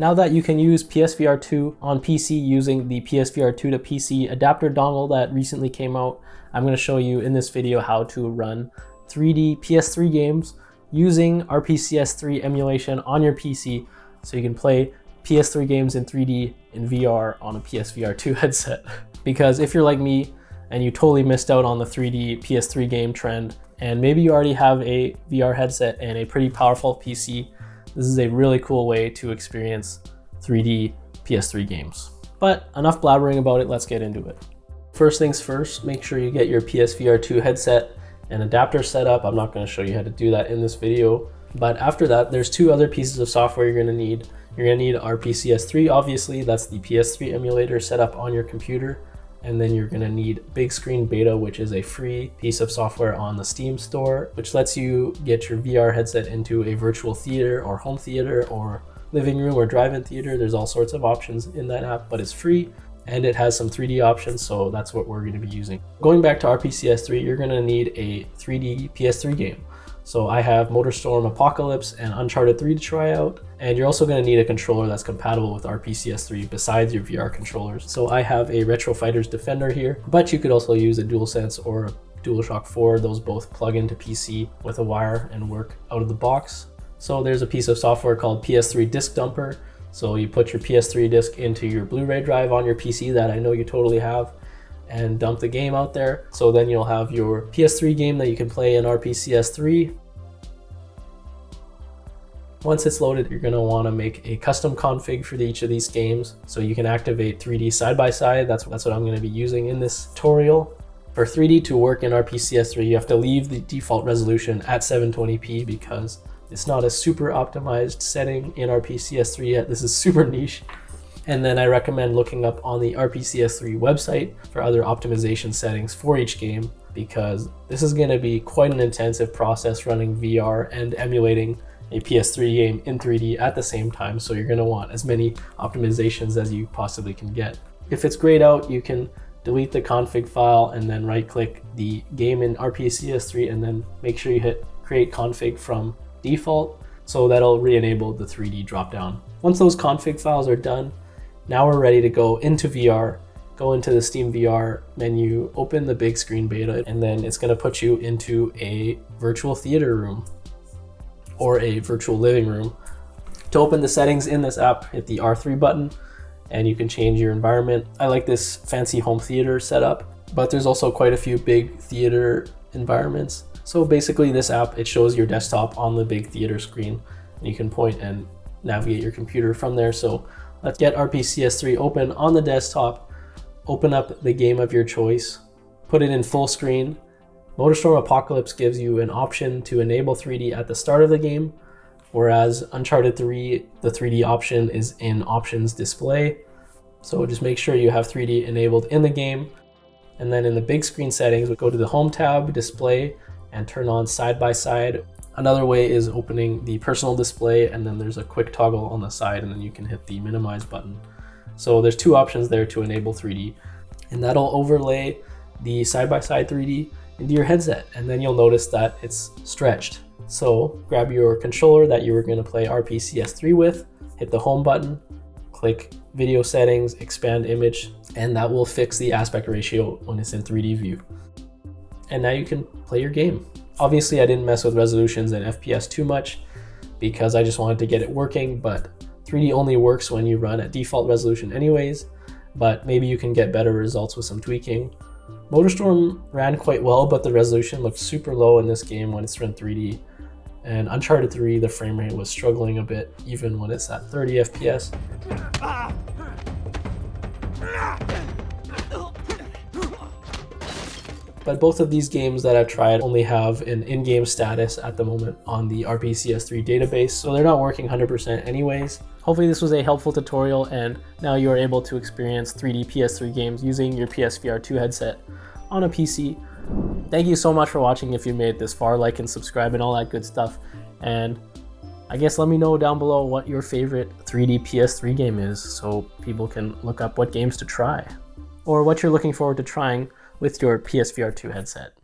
Now that you can use PSVR 2 on PC using the PSVR 2 to PC adapter dongle that recently came out, I'm going to show you in this video how to run 3D PS3 games using RPCS3 emulation on your PC so you can play PS3 games in 3D in VR on a PSVR 2 headset. because if you're like me and you totally missed out on the 3D PS3 game trend, and maybe you already have a VR headset and a pretty powerful PC, this is a really cool way to experience 3D PS3 games. But enough blabbering about it, let's get into it. First things first, make sure you get your PSVR 2 headset and adapter set up. I'm not going to show you how to do that in this video. But after that, there's two other pieces of software you're going to need. You're going to need RPCS3, obviously, that's the PS3 emulator set up on your computer. And then you're going to need Bigscreen Beta, which is a free piece of software on the Steam store, which lets you get your VR headset into a virtual theater or home theater or living room or drive-in theater. There's all sorts of options in that app, but it's free and it has some 3D options, so that's what we're going to be using. Going back to RPCS3, you're going to need a 3D PS3 game. So I have MotorStorm Apocalypse and Uncharted 3 to try out, and you're also going to need a controller that's compatible with RPCS3 besides your VR controllers. So I have a Retro Fighters Defender here, but you could also use a DualSense or a DualShock 4. Those both plug into PC with a wire and work out of the box. So there's a piece of software called PS3 Disc Dumper so you put your PS3 disc into your Blu-ray drive on your PC that I know you totally have and dump the game out there. So then you'll have your PS3 game that you can play in RPCS3. Once it's loaded, you're gonna wanna make a custom config for each of these games. So you can activate 3D side by side. That's, that's what I'm gonna be using in this tutorial. For 3D to work in RPCS3, you have to leave the default resolution at 720p because it's not a super optimized setting in RPCS3 yet. This is super niche. And then I recommend looking up on the RPCS3 website for other optimization settings for each game because this is going to be quite an intensive process running VR and emulating a PS3 game in 3D at the same time. So you're going to want as many optimizations as you possibly can get. If it's grayed out, you can delete the config file and then right click the game in RPCS3 and then make sure you hit create config from default, so that'll re-enable the 3D dropdown. Once those config files are done, now we're ready to go into VR, go into the Steam VR menu, open the Bigscreen Beta, and then it's gonna put you into a virtual theater room or a virtual living room. To open the settings in this app, hit the R3 button and you can change your environment. I like this fancy home theater setup, but there's also quite a few big theater environments. So basically this app, it shows your desktop on the big theater screen and you can point and navigate your computer from there. So let's get RPCS3 open on the desktop, open up the game of your choice, put it in full screen. MotorStorm Apocalypse gives you an option to enable 3D at the start of the game, whereas Uncharted 3, the 3D option is in options display. So just make sure you have 3D enabled in the game. And then in the Bigscreen settings, we go to the home tab, display, and turn on side by side. Another way is opening the personal display and then there's a quick toggle on the side and then you can hit the minimize button. So there's two options there to enable 3D and that'll overlay the side by side 3D into your headset and then you'll notice that it's stretched. So grab your controller that you were going to play RPCS3 with, hit the home button, click video settings, expand image, and that will fix the aspect ratio when it's in 3D view and now you can play your game. Obviously, I didn't mess with resolutions and FPS too much because I just wanted to get it working, but 3D only works when you run at default resolution anyways, but maybe you can get better results with some tweaking. MotorStorm ran quite well, but the resolution looked super low in this game when it's run 3D. And Uncharted 3, the frame rate was struggling a bit, even when it's at 30 FPS. Ah! But both of these games that I've tried only have an in-game status at the moment on the RPCS3 database, so they're not working 100% anyways. Hopefully this was a helpful tutorial and now you are able to experience 3D PS3 games using your PSVR 2 headset on a PC. Thank you so much for watching if you made it this far, like and subscribe and all that good stuff. And I guess let me know down below what your favorite 3D PS3 game is so people can look up what games to try or what you're looking forward to trying with your PSVR 2 headset.